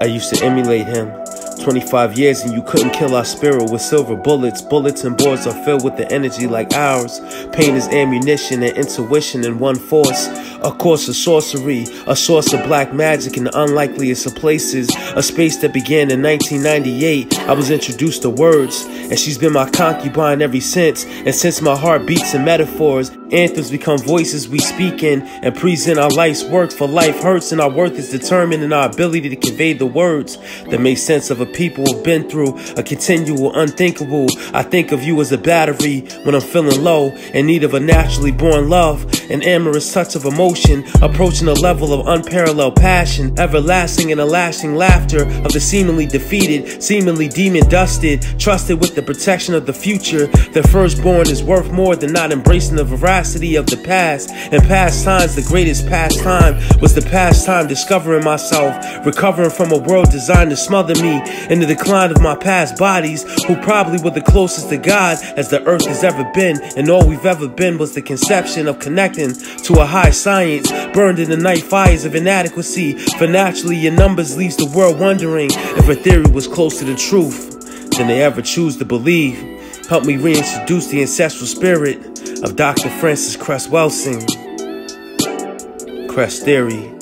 I used to emulate him. 25 years and you couldn't kill our spirit with silver bullets. Bullets and boards are filled with the energy like ours. Pain is ammunition and intuition in one force. A course of sorcery, a source of black magic in the unlikeliest of places. A space that began in 1998. I was introduced to words, and she's been my concubine ever since. And since my heart beats in metaphors, Anthems become voices we speak in and present our life's work for life hurts and our worth is determined in our ability to convey the words that make sense of a people who've been through a continual unthinkable. I think of you as a battery when I'm feeling low in need of a naturally born love, an amorous touch of emotion, approaching a level of unparalleled passion, everlasting and a laughter of the seemingly defeated, seemingly demon dusted, trusted with the protection of the future. The firstborn is worth more than not embracing the veracity of the past. In past times, the greatest pastime was the pastime discovering myself, recovering from a world designed to smother me in the decline of my past bodies, who probably were the closest to God as the earth has ever been, and all we've ever been was the conception of connecting to a high science, burned in the night fires of inadequacy. For naturally, your numbers leaves the world wondering if a theory was close to the truth than they ever choose to believe. Help me reintroduce the ancestral spirit of Dr. Frances Cress Welsing. Cress Theory.